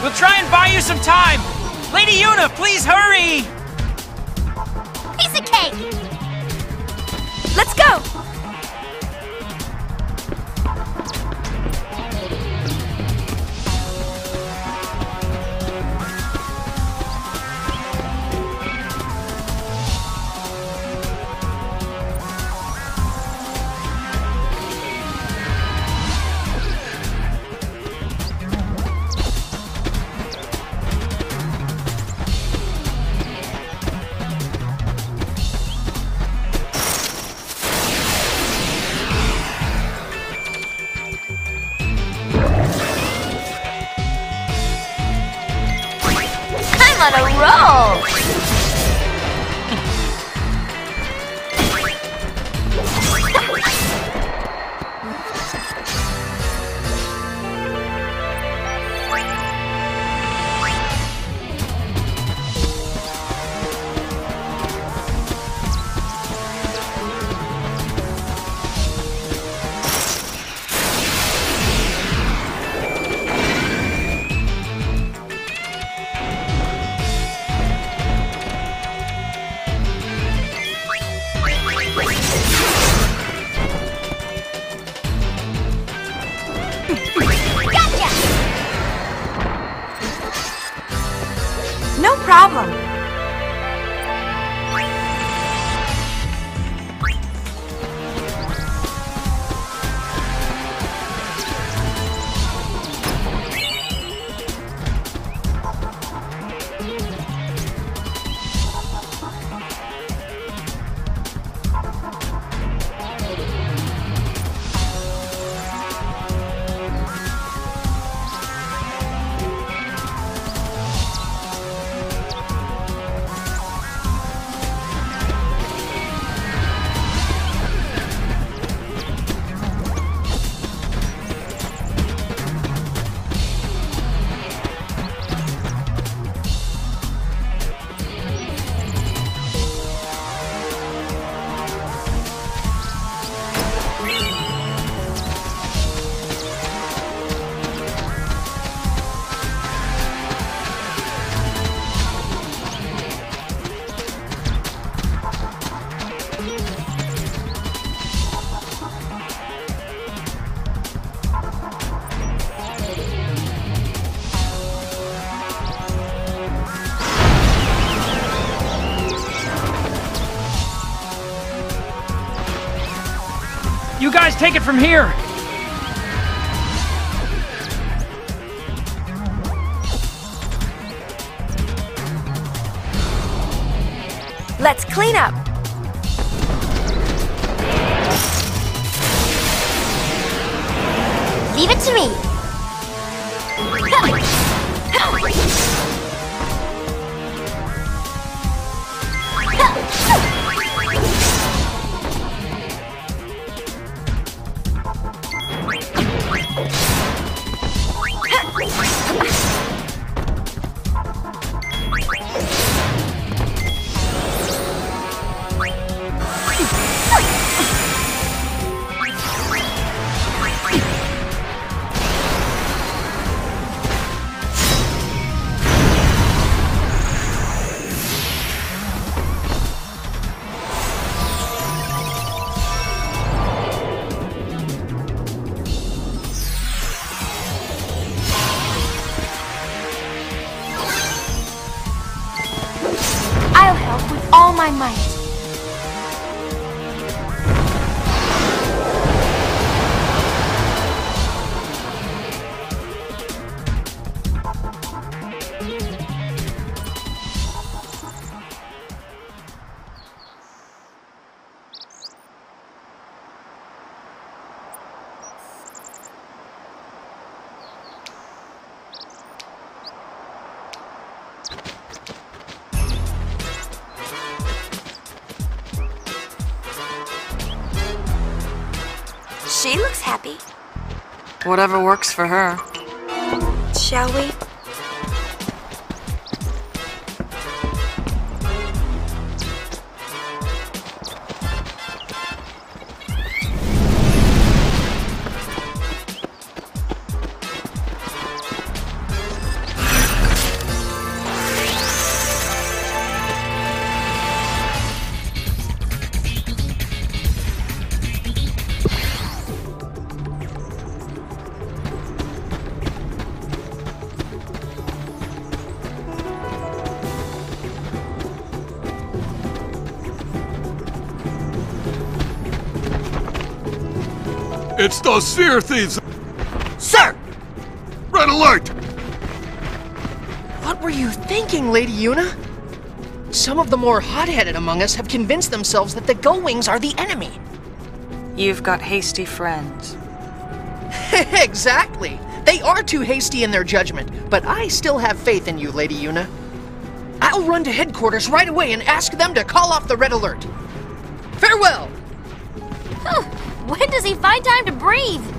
We'll try and buy you some time! Lady Yuna, please hurry! Piece of cake! Gotcha! No problem. You guys take it from here! Let's clean up. Leave it to me. Whatever works for her. Shall we? It's those sphere thieves! Sir! Red alert! What were you thinking, Lady Yuna? Some of the more hot-headed among us have convinced themselves that the Gullwings are the enemy. You've got hasty friends. exactly. They are too hasty in their judgment, but I still have faith in you, Lady Yuna. I'll run to headquarters right away and ask them to call off the red alert. Farewell! When does he find time to breathe?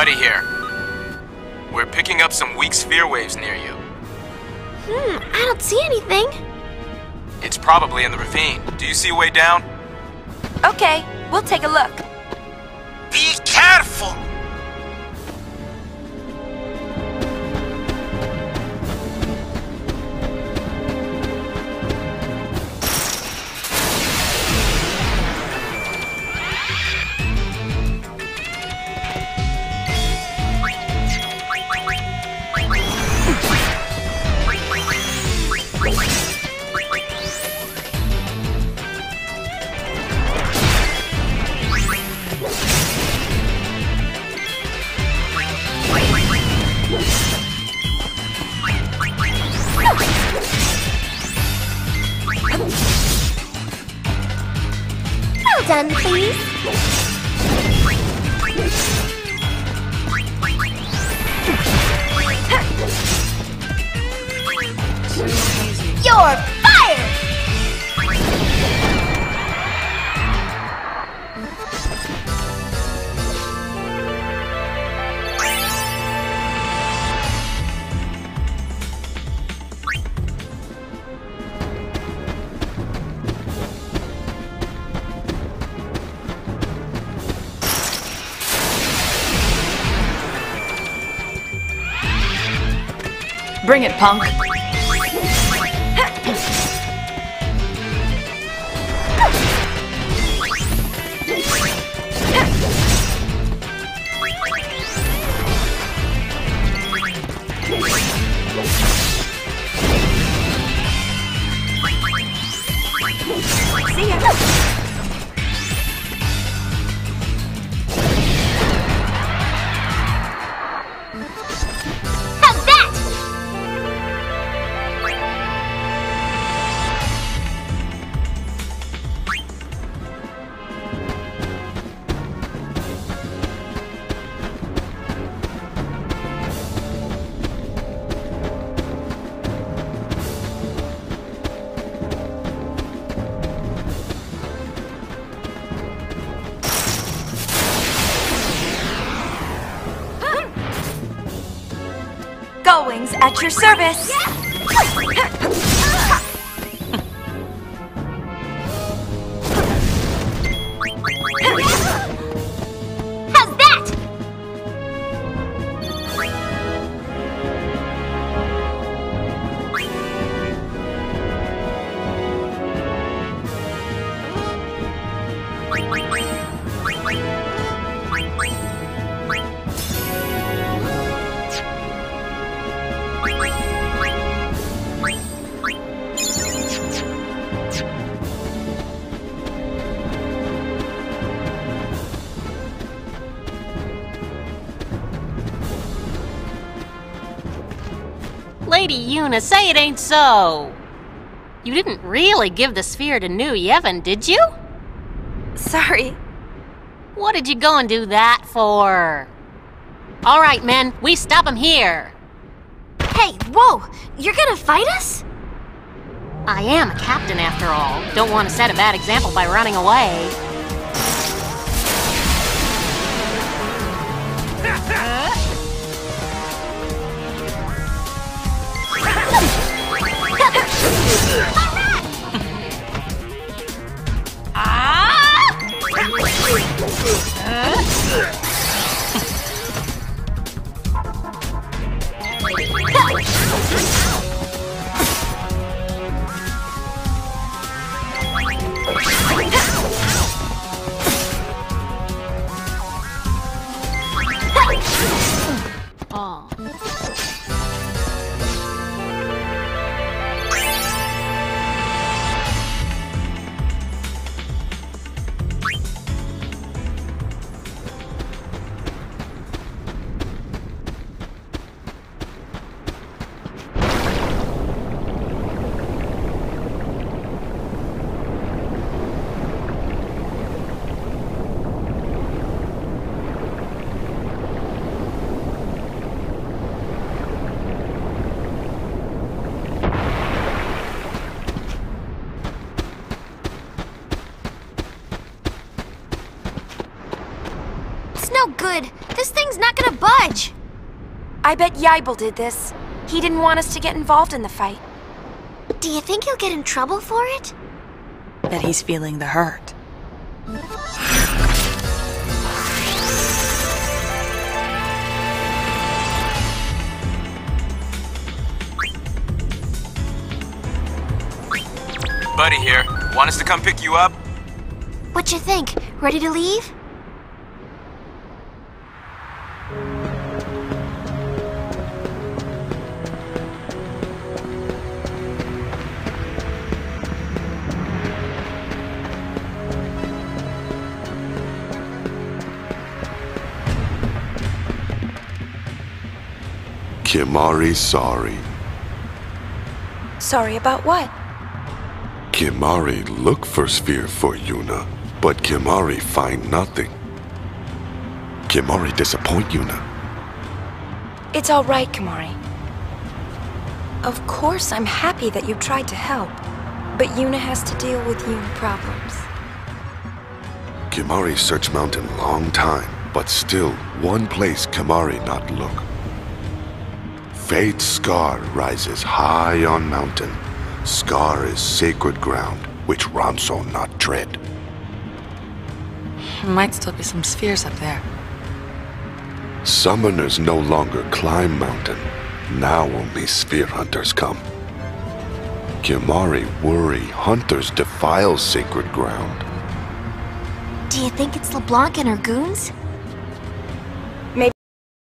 Buddy here. We're picking up some weak sphere waves near you. Hmm, I don't see anything. It's probably in the ravine. Do you see a way down? Okay, we'll take a look. Be careful! Done, please. You're Bring it, punk. See ya. At your service. How's Lady Yuna, say it ain't so. You didn't really give the sphere to New Yevon, did you? Sorry. What did you go and do that for? All right, men, we stop him here. Hey, whoa! You're gonna fight us? I am a captain, after all. Don't want to set a bad example by running away. It's no good. This thing's not gonna budge. I bet Yibel did this. He didn't want us to get involved in the fight. Do you think he'll get in trouble for it? Bet he's feeling the hurt. Buddy here. Want us to come pick you up? What you think? Ready to leave? Kimahri sorry. Sorry about what? Kimahri look for sphere for Yuna, but Kimahri find nothing. Kimahri disappoint Yuna. It's all right, Kimahri. Of course, I'm happy that you tried to help, but Yuna has to deal with Yuna problems. Kimahri search mountain long time, but still one place Kimahri not look. Fate's scar rises high on mountain. Scar is sacred ground, which Ronso not tread. There Might still be some spheres up there. Summoners no longer climb mountain. Now only sphere hunters come. Kimahri worry hunters defile sacred ground. Do you think it's LeBlanc and her goons?